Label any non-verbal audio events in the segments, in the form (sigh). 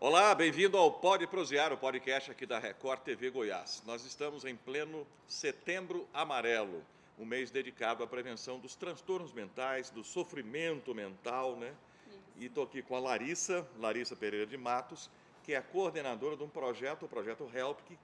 Olá, bem-vindo ao Pode Prosear, o podcast aqui da Record TV Goiás. Nós estamos em pleno Setembro Amarelo, um mês dedicado à prevenção dos transtornos mentais, do sofrimento mental, né? E estou aqui com a Larissa, Larissa Pereira de Matos, que é a coordenadora de um projeto, o projeto Help, que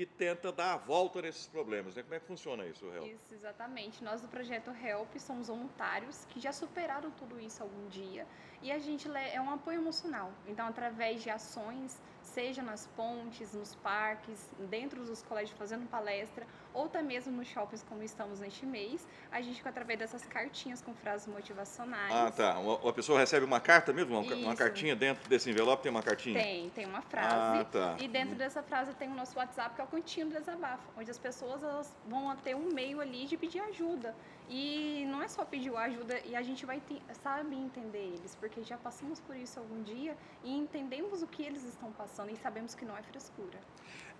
que tenta dar a volta nesses problemas. Né? Como é que funciona isso, Help? Isso, exatamente. Nós do projeto Help somos voluntários que já superaram tudo isso algum dia e a gente é um apoio emocional. Então, através de ações, seja nas pontes, nos parques, dentro dos colégios fazendo palestra, ou até mesmo nos shoppings como estamos neste mês, a gente através dessas cartinhas com frases motivacionais. Ah, tá. A pessoa recebe uma carta mesmo? Uma, uma cartinha dentro desse envelope tem uma cartinha? Tem, tem uma frase. Ah, tá. E dentro dessa frase tem o nosso WhatsApp, que é o Continho do Desabafo, onde as pessoas vão ter um meio ali de pedir ajuda. E não é só pedir ajuda e a gente vai ter, sabe entender eles, porque já passamos por isso algum dia e entendemos o que eles estão passando e sabemos que não é frescura.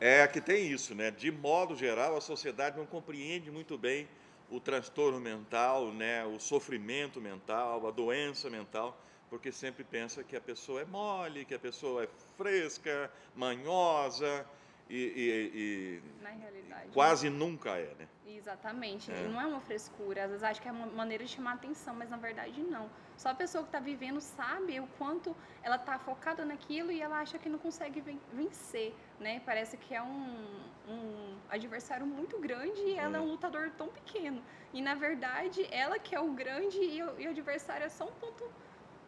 É que tem isso, né? De modo geral, a sociedade não compreende muito bem o transtorno mental, né? O sofrimento mental, a doença mental, porque sempre pensa que a pessoa é mole, que a pessoa é fresca, manhosa, e, e, e realidade quase nunca é, né? Exatamente. É. Não é uma frescura. Às vezes acho que é uma maneira de chamar atenção, mas na verdade não. Só a pessoa que está vivendo sabe o quanto ela está focada naquilo e ela acha que não consegue vencer, né? Parece que é um, um adversário muito grande e ela é. é um lutador tão pequeno. E na verdade ela que é o grande e o, e o adversário é só um ponto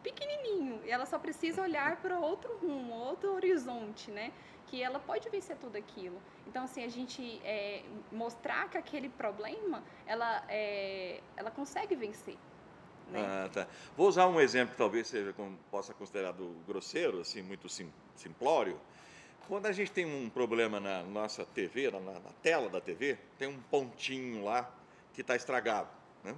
pequenininho. E ela só precisa olhar para outro rumo, outro horizonte, né? que ela pode vencer tudo aquilo. Então, assim, a gente é, mostrar que aquele problema, ela, é, ela consegue vencer. Né? Ah, tá. Vou usar um exemplo que talvez seja possa considerado grosseiro, assim, muito sim, simplório. Quando a gente tem um problema na nossa TV, na, na tela da TV, tem um pontinho lá que está estragado, né?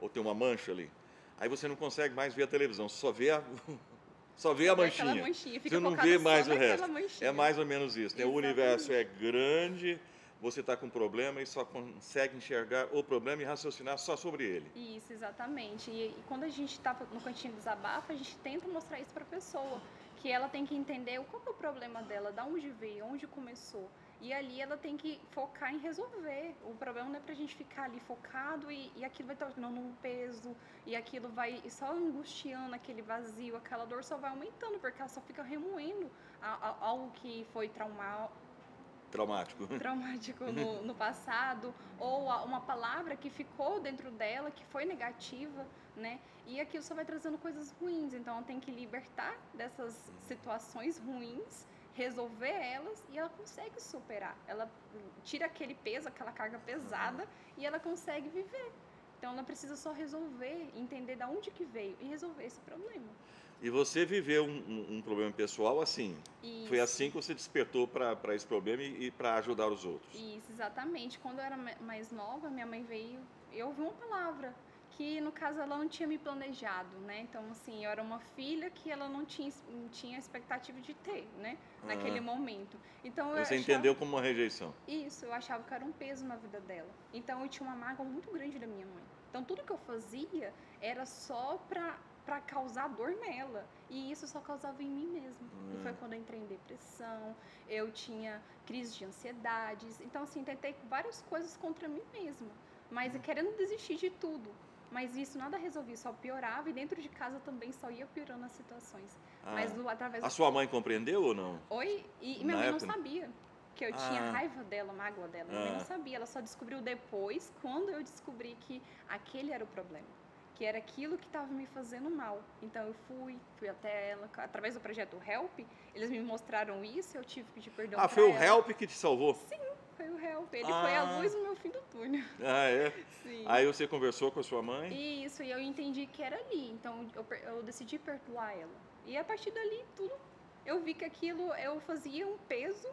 ou tem uma mancha ali. Aí você não consegue mais ver a televisão, só vê a, (laughs) só vê a manchinha. manchinha você não vê mais o resto. Manchinha. É mais ou menos isso. Né? O universo é grande, você está com um problema e só consegue enxergar o problema e raciocinar só sobre ele. Isso, exatamente. E, e quando a gente está no cantinho do desabafo, a gente tenta mostrar isso para a pessoa. Que ela tem que entender qual é o problema dela, da onde veio, onde começou. E ali ela tem que focar em resolver. O problema não é pra gente ficar ali focado e, e aquilo vai tornando um peso, e aquilo vai só angustiando aquele vazio, aquela dor só vai aumentando, porque ela só fica remoendo algo que foi traumal, traumático. (laughs) Traumático no, no, passado, ou uma palavra que ficou dentro dela, que foi negativa, né? E aquilo só vai trazendo coisas ruins. Então, ela tem que libertar dessas situações ruins resolver elas e ela consegue superar. Ela tira aquele peso, aquela carga pesada e ela consegue viver. Então ela precisa só resolver, entender de onde que veio e resolver esse problema. E você viveu um, um, um problema pessoal assim? Isso. Foi assim que você despertou para esse problema e, e para ajudar os outros? Isso, exatamente. Quando eu era mais nova, minha mãe veio, eu ouvi uma palavra que no caso ela não tinha me planejado, né? Então assim, eu era uma filha que ela não tinha, não tinha expectativa de ter, né? Naquele momento. Então Você achava... entendeu como uma rejeição? Isso, eu achava que era um peso na vida dela. Então eu tinha uma mágoa muito grande da minha mãe. Então tudo que eu fazia era só pra para causar dor nela. E isso só causava em mim mesmo. E foi hum. quando eu entrei em depressão, eu tinha crise de ansiedades. Então, assim, tentei várias coisas contra mim mesma. Mas hum. querendo desistir de tudo. Mas isso nada resolvia, só piorava e dentro de casa também só ia piorando as situações. Ah, Mas do, através a sua mãe compreendeu ou não? Oi? E, e minha mãe época... não sabia que eu ah. tinha raiva dela, mágoa dela. Minha mãe não ah. sabia, ela só descobriu depois, quando eu descobri que aquele era o problema. Que era aquilo que estava me fazendo mal. Então eu fui, fui até ela, através do projeto Help, eles me mostraram isso, eu tive que pedir perdão. Ah, foi o Help que te salvou? Sim, foi o Help. Ele ah. foi a ah. luz no meu fim do Ah, é? Sim. Aí você conversou com a sua mãe? Isso, e eu entendi que era ali. Então eu, eu decidi perdoar ela. E a partir dali, tudo. Eu vi que aquilo eu fazia um peso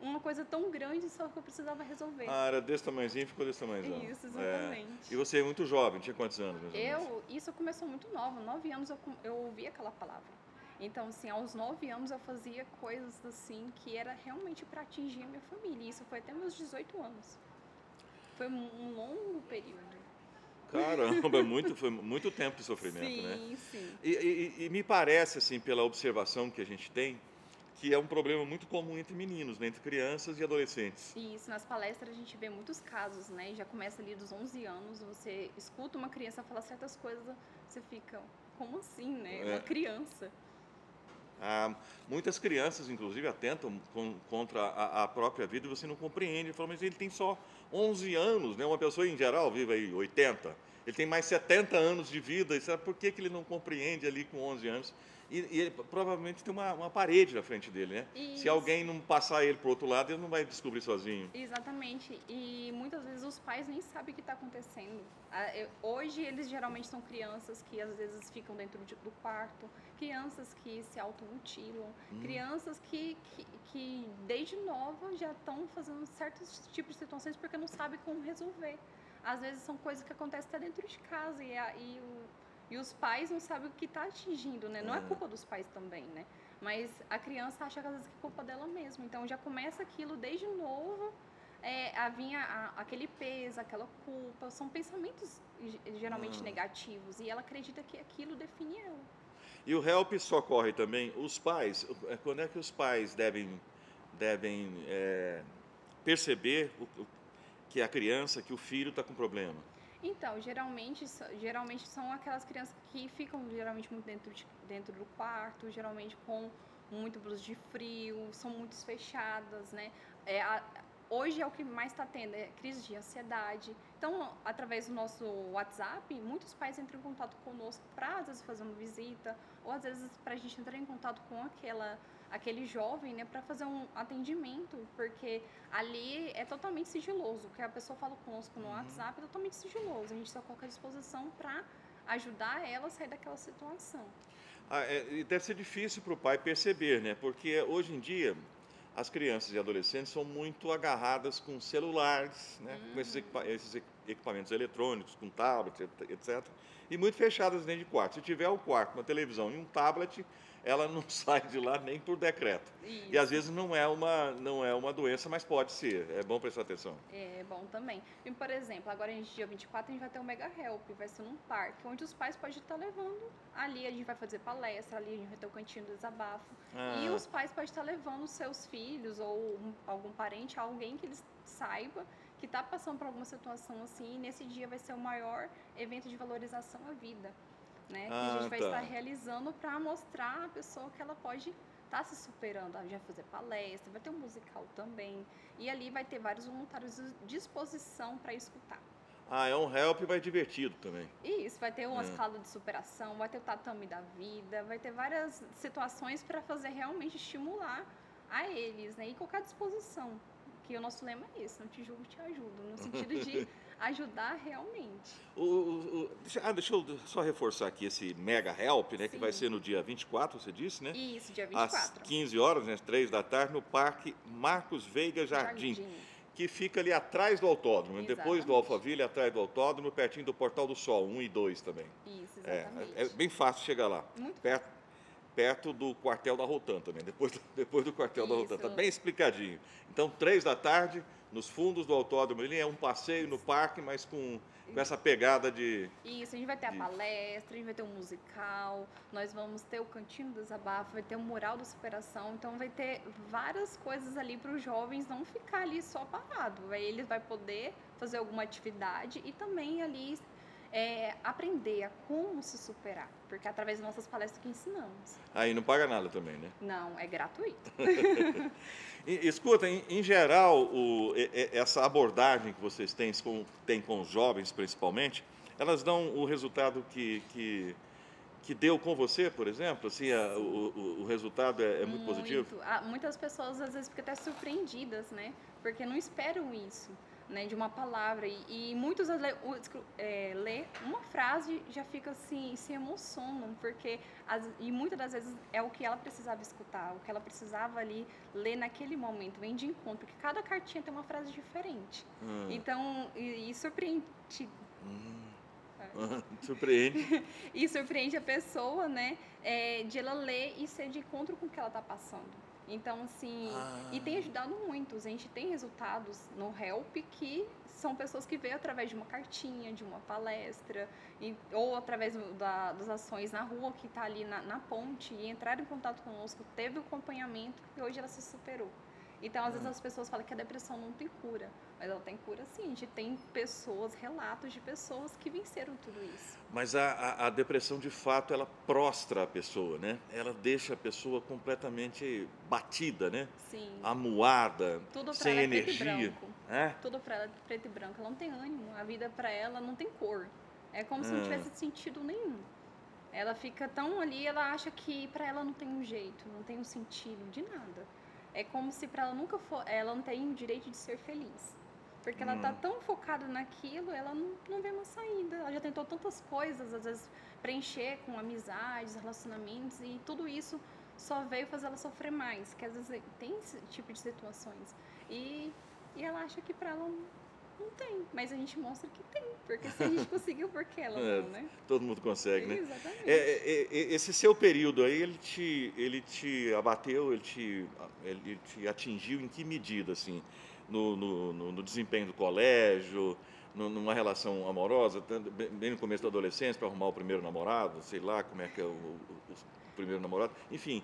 uma coisa tão grande, só que eu precisava resolver. Ah, era desse tamanhozinho ficou desse tamanhozinho. Isso, exatamente. É. E você é muito jovem, tinha quantos anos? Eu, isso começou muito nova, nove anos eu, eu ouvi aquela palavra. Então, assim, aos nove anos eu fazia coisas assim que era realmente para atingir a minha família. Isso foi até meus 18 anos. Foi um longo período. Caramba, é muito, foi muito tempo de sofrimento, sim, né? Sim, e, e, e, me parece, assim, pela observação que a gente tem, que é um problema muito comum entre meninos, né? entre crianças e adolescentes. Isso, nas palestras a gente vê muitos casos, né? Já começa ali dos 11 anos, você escuta uma criança falar certas coisas, você fica, como assim, né? É. Uma criança. Ah, muitas crianças, inclusive, atentam com, contra a, a, própria vida e você não compreende. Fala, mas ele tem só 11 anos, né? Uma pessoa, em geral, vive aí 80. Ele tem mais 70 anos de vida. E sabe por que, que ele não compreende ali com 11 anos? E, e ele provavelmente tem uma, uma, parede na frente dele, né? Isso. Se alguém não passar ele para o outro lado, ele não vai descobrir sozinho. Exatamente. E muitas vezes os pais nem sabem o que está acontecendo. Hoje, eles geralmente são crianças que às vezes ficam dentro do quarto, crianças que se automutilam, hum. crianças que, que, que desde nova já estão fazendo certos tipos de situações porque não sabem como resolver. Às vezes são coisas que acontecem até dentro de casa e, a, e e os pais não sabem o que está atingindo, né? Não é. é culpa dos pais também, né? Mas a criança acha que às vezes é culpa dela mesma. Então já começa aquilo desde novo, é, a vinha a, aquele peso, aquela culpa. São pensamentos geralmente hum. negativos. E ela acredita que aquilo define ela. E o help socorre também os pais. É, quando é que os pais devem, devem é, perceber o, que a criança, que o filho está com problema? Então, geralmente, geralmente são aquelas crianças que ficam geralmente muito dentro, de, dentro do quarto, geralmente com muito blusa de frio, são muito fechadas, né? É, a, hoje é o que mais está tendo, é crise de ansiedade. Então, através do nosso WhatsApp, muitos pais entram em contato conosco para, às vezes, fazer uma visita, ou às vezes para a gente entrar em contato com aquela aquele jovem, né, para fazer um atendimento, porque ali é totalmente sigiloso. O que a pessoa fala conosco no uhum. WhatsApp é totalmente sigiloso. A gente só coloca à disposição para ajudar ela a sair daquela situação. Ah, é, deve ser difícil para o pai perceber, né? Porque hoje em dia as crianças e adolescentes são muito agarradas com celulares, né? Uhum. com esses, uhum. equipa esses, equipamentos eletrônicos, com tablets, etc. E muito fechadas dentro de quarto. Se tiver o quarto, uma televisão e um tablet, ela não (laughs) sai de lá nem por decreto. Isso. E às vezes não é, uma, não é uma doença, mas pode ser. É bom prestar atenção. É bom também. E, por exemplo, agora gente, dia 24, a gente vai ter um Mega Help, vai ser num parque, onde os pais podem estar levando. Ali a gente vai fazer palestra, ali a gente vai ter o cantinho do desabafo. Ah. E os pais podem estar levando seus filhos ou um, algum parente, alguém que eles saiba que está passando por alguma situação assim. E nesse dia vai ser o maior evento de valorização à vida né? Que a gente vai ah, tá. estar realizando para mostrar à pessoa que ela pode estar tá se superando. A gente vai fazer palestra, vai ter um musical também. E ali vai ter vários voluntários à disposição para escutar. Ah, é um help vai divertido também. Isso, vai ter uma é. escala de superação, vai ter o tatame da vida, vai ter várias situações para fazer realmente estimular a eles, né? E colocar à disposição. Que o nosso lema é esse, não te julgo, te ajudo. No sentido de (laughs) ajudar realmente. O, o, deixa, ah, deixa eu só reforçar aqui esse Mega Help, né? Sim. Que vai ser no dia 24, você disse, né? Isso, dia 24. Às 15 horas, né? 3 da tarde, no Parque Marcos Veiga Jardim. Jardim. Que fica ali atrás do autódromo, Exatamente. depois do Alphaville, atrás do autódromo, pertinho do Portal do Sol, 1 e 2 também. Isso, exatamente. É, é bem fácil chegar lá. Muito perto, perto do quartel da Rotan também, depois do, depois do quartel Isso. da Rotan. Está bem explicadinho. Então, 3 da tarde, nos fundos do autódromo. Ele é um passeio no parque, mas com, com essa pegada de. Isso, a gente vai ter de... a palestra, a gente vai ter um musical, nós vamos ter o cantinho do desabafo, vai ter o mural da superação, então vai ter várias coisas ali para os jovens não ficar ali só parado. Aí eles vai poder fazer alguma atividade e também ali é, aprender a como se superar, porque é através das nossas palestras que ensinamos. Aí não paga nada também, né? Não, é gratuito. (laughs) Escuta, em, em geral, o, essa abordagem que vocês têm com, têm com os jovens, principalmente, elas dão o resultado que, que, que deu com você, por exemplo? Assim, a, o, o, resultado é, é muito, muito, positivo? Ah, muitas pessoas, às vezes, ficam até surpreendidas, né? Porque não esperam isso né, de uma palavra. E, e muitos lê, é, lê uma frase já fica assim, se emocionam, porque as, e muitas das vezes é o que ela precisava escutar, o que ela precisava ali ler naquele momento, vem de encontro, porque cada cartinha tem uma frase diferente. Hum. Então, e, e surpreende. Hum. (laughs) surpreende. (laughs) e surpreende a pessoa, né, é, de ela ler e ser de encontro com o que ela está passando. Então, assim, Ah. e tem ajudado muito. A gente tem resultados no Help que são pessoas que veio através de uma cartinha, de uma palestra, e- ou através da- das ações na rua, que está ali na, na ponte, e entraram em contato conosco, teve o acompanhamento e hoje ela se superou. Então, às vezes Ah. as pessoas falam que a depressão não tem cura, mas ela tem cura sim. A gente tem pessoas, relatos de pessoas que venceram tudo isso. Mas a, a, a depressão, de fato, ela prostra a pessoa, né? Ela deixa a pessoa completamente batida, né? Sim. Amuada, Tudo sem ela é preto e energia. branco. É? Tudo pra ela é preto e branco. Ela não tem ânimo. A vida pra ela não tem cor. É como se não Ah. tivesse sentido nenhum. Ela fica tão ali, ela acha que pra ela não tem um jeito, não tem um sentido de nada. É como se pra ela nunca for, ela não tem o direito de ser feliz. Porque ela tá Hum. tão focada naquilo, ela não, não vê uma saída. Ela já tentou tantas coisas, às vezes preencher com amizades, relacionamentos e tudo isso só veio fazer ela sofrer mais, que às vezes tem esse tipo de situações. E, e ela acha que pra ela não, tem, mas a gente mostra que tem, porque se a gente (laughs) conseguiu, por que ela É, não, né? Todo mundo consegue, né? Exatamente. É, é, é, esse seu período aí, ele te, ele te abateu, ele te, ele te atingiu em que medida, assim? No, no, no- no desempenho do colégio, numa relação amorosa, bem no começo da adolescência, para arrumar o primeiro namorado, sei lá como é que é o, o- o primeiro namorado. Enfim,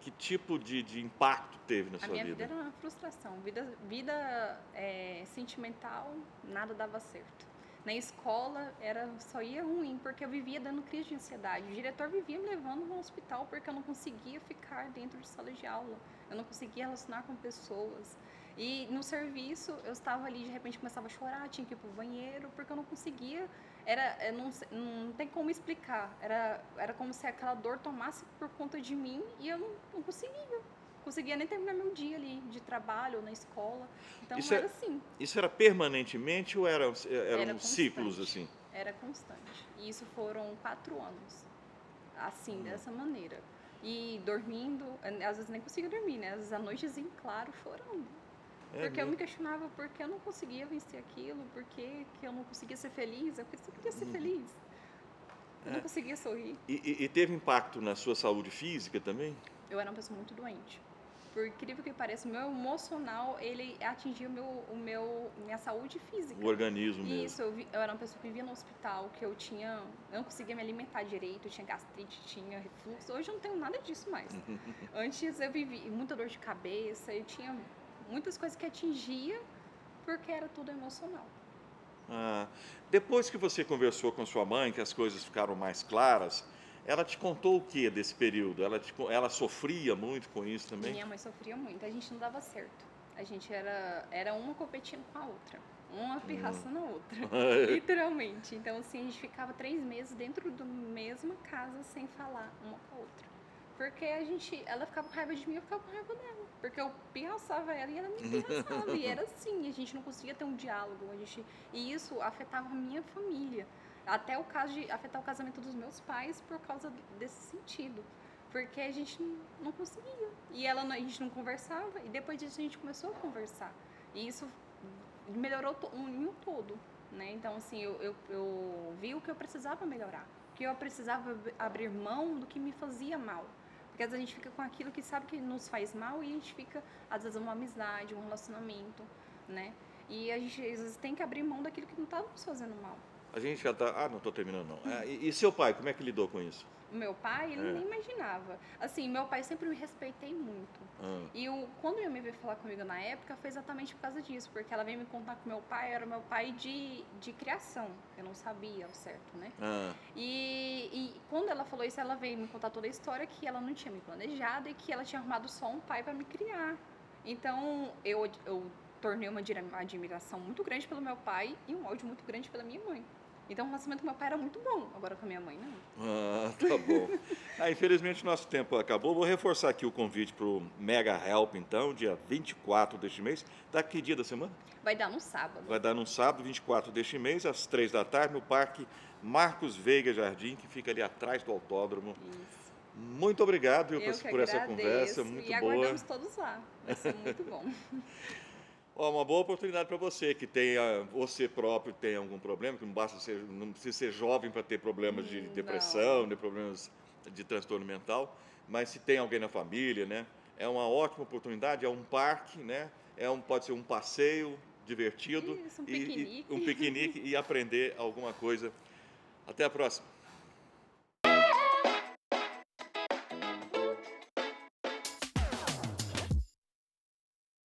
que tipo de, de impacto teve na A sua minha vida? vida era uma frustração. Vida, vida é, sentimental, nada dava certo. Na escola era só ia ruim, porque eu vivia dando crise de ansiedade. O diretor vivia me levando no hospital porque eu não conseguia ficar dentro de sala de aula. Eu não conseguia relacionar com pessoas. E no serviço, eu estava ali, de repente começava a chorar, tinha que ir pro banheiro, porque eu não conseguia. Era, eu não, não tem como explicar. Era, era como se aquela dor tomasse por conta de mim e eu não, não conseguia conseguia nem terminar meu dia ali de trabalho ou na escola. Então Isso é- era assim, Isso era permanentemente ou era, eram Era ciclos, assim? era constante. E isso foram quatro anos, assim, Hum. dessa maneira. E dormindo, às vezes nem conseguia dormir, né? Às vezes à noite em claro chorando. É porque eu mesmo? me questionava por que eu não conseguia vencer aquilo, por que, eu não conseguia ser feliz, eu só queria ser Uhum. feliz. Eu É. não conseguia sorrir. E, e- e teve impacto na sua saúde física também? Eu era uma pessoa muito doente. Por incrível que pareça, o meu emocional, ele atingia o meu, o meu, minha saúde física. O organismo mesmo? Isso, eu, vi- eu era uma pessoa que vivia no hospital, que eu tinha. Eu não conseguia me alimentar direito, eu tinha gastrite, tinha refluxo. Hoje eu não tenho nada disso mais. (laughs) Antes eu vivi muita dor de cabeça, eu tinha muitas coisas que atingia porque era tudo emocional. Ah, depois que você conversou com sua mãe, que as coisas ficaram mais claras, ela te contou o que desse período? Ela, te ela sofria muito com isso também? Minha mãe sofria muito, a gente não dava certo. A gente era, era uma competindo com a outra, uma pirraçando a outra. (laughs) Literalmente. Então, assim, a gente ficava três meses dentro da mesma casa sem falar uma com a outra. Porque a gente, ela ficava com raiva de mim, eu ficava com raiva dela. Porque eu pirraçava ela e ela me pirraçava. e era assim, a gente não conseguia ter um diálogo. A gente, e isso afetava a minha família. Até o caso de afetar o casamento dos meus pais por causa desse sentido. Porque a gente não, conseguia. E ela, a gente não conversava. E depois disso a gente começou a conversar. E isso melhorou um, um todo, né? Então, assim, eu, eu, eu vi o que eu precisava melhorar. Que eu precisava ab- abrir mão do que me fazia mal. Porque às vezes a gente fica com aquilo que sabe que nos faz mal e a gente fica, às vezes, uma amizade, um relacionamento, né? E a gente, às vezes, tem que abrir mão daquilo que não está nos fazendo mal. A gente já tá. Ah, não estou terminando, não. Ah, e, e seu pai, como é que lidou com isso? Meu pai, ele É. nem imaginava. Assim, meu pai sempre me respeitei muito. Ah, E o, quando minha mãe veio falar comigo na época, foi exatamente por causa disso, porque ela veio me contar que meu pai era meu pai de, de criação. Eu não sabia ao certo, né? ah, E, e quando ela falou isso, ela veio me contar toda a história que ela não tinha me planejado e que ela tinha arrumado só um pai para me criar. Então, eu, eu tornei uma admira- uma admiração muito grande pelo meu pai e um ódio muito grande pela minha mãe. Então, o relacionamento com meu pai era muito bom, agora com a minha mãe, não. ah, tá bom. (laughs) Ah, infelizmente, nosso tempo acabou. Vou reforçar aqui o convite para o Mega Help, então, dia 24 deste mês. Tá que dia da semana? Vai dar no sábado. Vai dar num sábado, 24 deste mês, às 3 da tarde, no Parque Marcos Veiga Jardim, que fica ali atrás do autódromo. Isso. Muito obrigado viu, por, por essa agradeço conversa, muito e boa. aguardamos todos lá. Vai ser muito bom. (laughs) Ó, uma boa oportunidade para você que tenha, você próprio tem algum problema, que não basta ser, não precisa ser jovem para ter problemas de Hum, depressão, de problemas de transtorno mental, mas se tem alguém na família, né, é uma ótima oportunidade, é um parque, né? É um, pode ser um passeio divertido Isso, um e- e, um piquenique e aprender alguma coisa. Até a próxima.